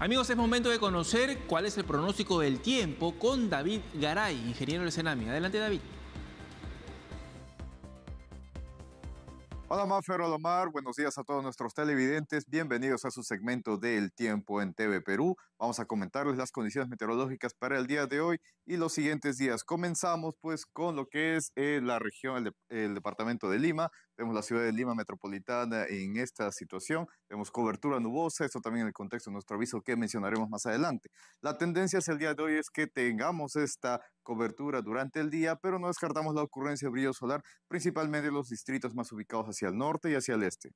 Amigos, es momento de conocer cuál es el pronóstico del tiempo con David Garay, ingeniero del Senami. Adelante, David. Hola Mafer, hola buenos días a todos nuestros televidentes, bienvenidos a su segmento del tiempo en TV Perú. Vamos a comentarles las condiciones meteorológicas para el día de hoy y los siguientes días. Comenzamos pues con lo que es eh, la región, el, departamento de Lima. Vemos la ciudad de Lima metropolitana en esta situación. Vemos cobertura nubosa, esto también en el contexto de nuestro aviso que mencionaremos más adelante. La tendencia hacia el día de hoy es que tengamos esta cobertura durante el día, pero no descartamos la ocurrencia de brillo solar, principalmente en los distritos más ubicados hacia el norte y hacia el este.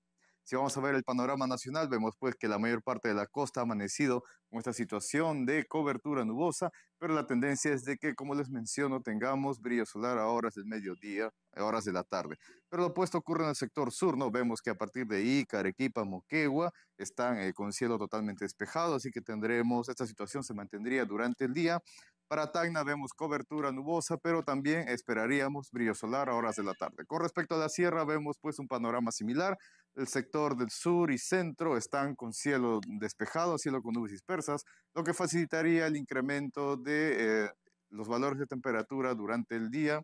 Si vamos a ver el panorama nacional, vemos pues que la mayor parte de la costa ha amanecido con esta situación de cobertura nubosa, pero la tendencia es de que, como les menciono, tengamos brillo solar a horas del mediodía, a horas de la tarde. Pero lo opuesto ocurre en el sector sur, ¿no? Vemos que a partir de Ica, Arequipa, Moquegua, están eh, con cielo totalmente despejado, así que tendremos, esta situación se mantendría durante el día, para Tacna vemos cobertura nubosa, pero también esperaríamos brillo solar a horas de la tarde. Con respecto a la sierra, vemos pues un panorama similar. El sector del sur y centro están con cielo despejado, cielo con nubes dispersas, lo que facilitaría el incremento de eh, los valores de temperatura durante el día.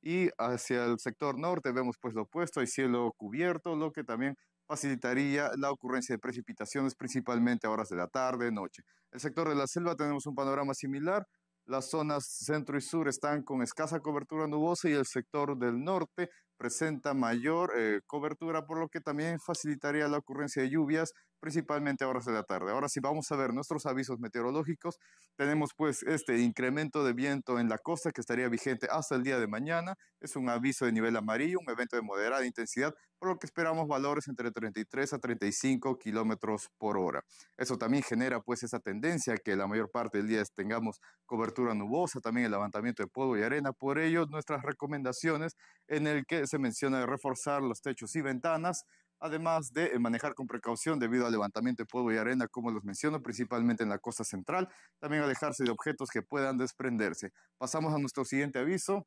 Y hacia el sector norte vemos pues lo opuesto, hay cielo cubierto, lo que también facilitaría la ocurrencia de precipitaciones principalmente a horas de la tarde, noche. El sector de la selva tenemos un panorama similar, las zonas centro y sur están con escasa cobertura nubosa y el sector del norte presenta mayor eh, cobertura, por lo que también facilitaría la ocurrencia de lluvias principalmente a horas de la tarde. Ahora si vamos a ver nuestros avisos meteorológicos. Tenemos pues este incremento de viento en la costa que estaría vigente hasta el día de mañana. Es un aviso de nivel amarillo, un evento de moderada intensidad, por lo que esperamos valores entre 33 a 35 kilómetros por hora. Eso también genera pues esa tendencia que la mayor parte del día tengamos cobertura nubosa, también el levantamiento de polvo y arena. Por ello, nuestras recomendaciones en el que se menciona reforzar los techos y ventanas, además de manejar con precaución debido al levantamiento de polvo y arena, como los menciono, principalmente en la costa central, también alejarse de objetos que puedan desprenderse. Pasamos a nuestro siguiente aviso.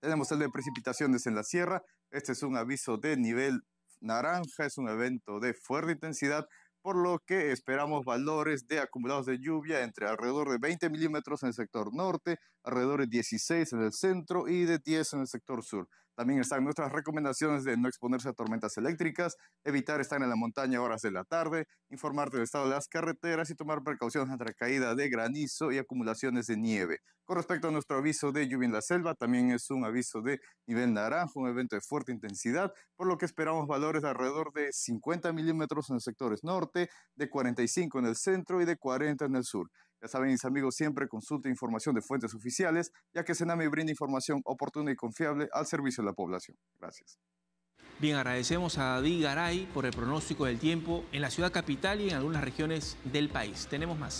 Tenemos el de precipitaciones en la sierra. Este es un aviso de nivel naranja, es un evento de fuerte intensidad, por lo que esperamos valores de acumulados de lluvia entre alrededor de 20 milímetros en el sector norte, alrededor de 16 en el centro y de 10 en el sector sur. También están nuestras recomendaciones de no exponerse a tormentas eléctricas, evitar estar en la montaña horas de la tarde, informarte del estado de las carreteras y tomar precauciones ante la caída de granizo y acumulaciones de nieve. Con respecto a nuestro aviso de lluvia en la selva, también es un aviso de nivel naranja, un evento de fuerte intensidad, por lo que esperamos valores de alrededor de 50 milímetros en los sectores norte, de 45 en el centro y de 40 en el sur. Ya saben, mis amigos, siempre consulten información de fuentes oficiales, ya que Senami brinda información oportuna y confiable al servicio de la población. Gracias. Bien, agradecemos a David Garay por el pronóstico del tiempo en la ciudad capital y en algunas regiones del país. Tenemos más.